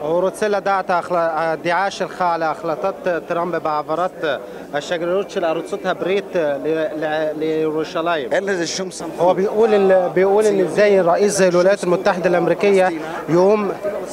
وروتسيلا دعت دعاش الخاله أخلطت ترامب بعبرات الشجروتش لاروتسوتها بريت ليروشلايم. هو بيقول بيقول إن إزاي رئيس زي الولايات المتحدة الأمريكية يقوم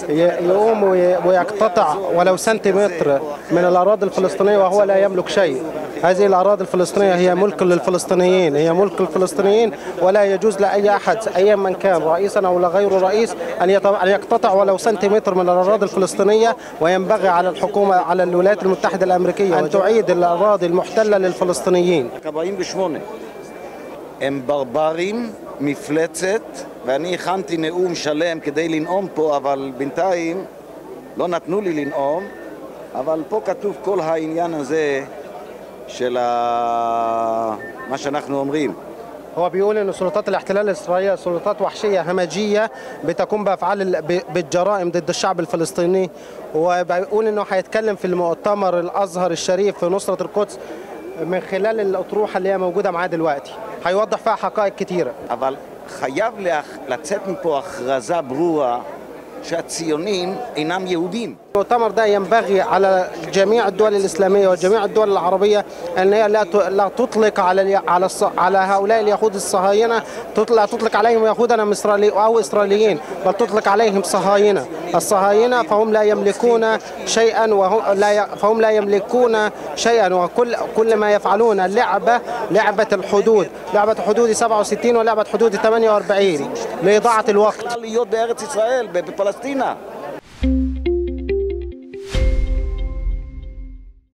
يقوم ويقتطع ولو سنتيمتر من الأراضي الفلسطينية وهو لا يملك شيء. هذه الاراضي الفلسطينيه هي ملك للفلسطينيين، هي ملك للفلسطينيين ولا يجوز لاي احد ايا من كان رئيسا او غير رئيس ان ان يقتطع ولو سنتيمتر من الاراضي الفلسطينيه وينبغي على الحكومه على الولايات المتحده الامريكيه ان تعيد الاراضي المحتله للفلسطينيين. 48 הם ברברים, מפלצת, ואני הכנתי נאום שלם כדי לנאום פה, אבל בינתיים לא נתנו לי לנאום, אבל פה כתוב כל העניין הזה של ה... מה שאנחנו אומרים. هو بيقول ان سلطات الاحتلال الاسرائيليه سلطات وحشيه همجيه بتقوم بافعال بالجرائم ضد الشعب الفلسطيني وبيقول انه هيتكلم في المؤتمر الازهر الشريف في نصره القدس من خلال الاطروحه اللي هي موجوده معاه دلوقتي هيوضح فيها حقائق كتيره אבל חייב לצאת מפה הכרזה ברורה שהציונים אינם יהודים. المؤتمر ده ينبغي على جميع الدول الإسلامية وجميع الدول العربية أن هي لا لا تطلق على على على هؤلاء اليهود الصهاينة لا تطلق عليهم يهودا إسرائيلي أو إسرائيليين بل تطلق عليهم صهاينة الصهاينة فهم لا يملكون شيئا وهم لا فهم لا يملكون شيئا وكل كل ما يفعلون لعبة لعبة الحدود لعبة حدود 67 ولعبة حدود 48 لإضاعة الوقت